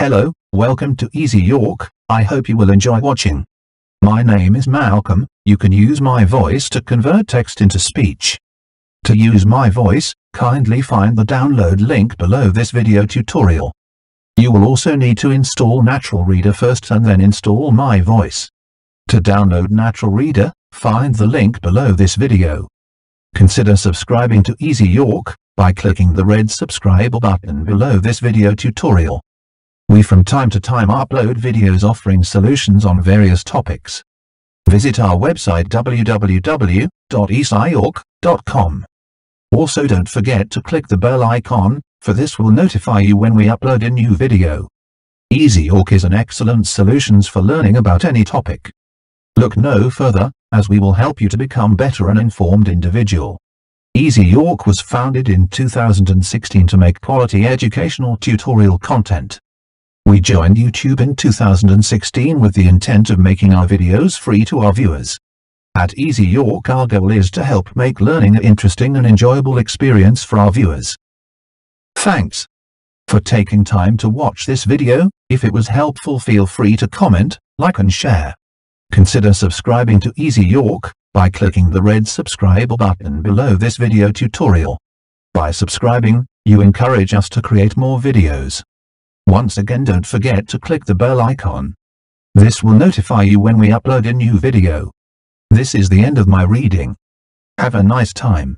Hello, welcome to Easyork, I hope you will enjoy watching. My name is Malcolm, you can use my voice to convert text into speech. To use my voice, kindly find the download link below this video tutorial. You will also need to install Natural Reader first and then install my voice. To download Natural Reader, find the link below this video. Consider subscribing to Easyork, by clicking the red subscribe button below this video tutorial. We from time to time upload videos offering solutions on various topics. Visit our website www.easyork.com. Also don't forget to click the bell icon, for this will notify you when we upload a new video. Easyork is an excellent solutions for learning about any topic. Look no further, as we will help you to become better and informed individual. Easyork was founded in 2016 to make quality educational tutorial content. We joined YouTube in 2016 with the intent of making our videos free to our viewers. At Easyork our goal is to help make learning an interesting and enjoyable experience for our viewers. Thanks for taking time to watch this video, if it was helpful feel free to comment, like and share. Consider subscribing to Easyork, by clicking the red subscribe button below this video tutorial. By subscribing, you encourage us to create more videos. Once again don't forget to click the bell icon. This will notify you when we upload a new video. This is the end of my reading. Have a nice time.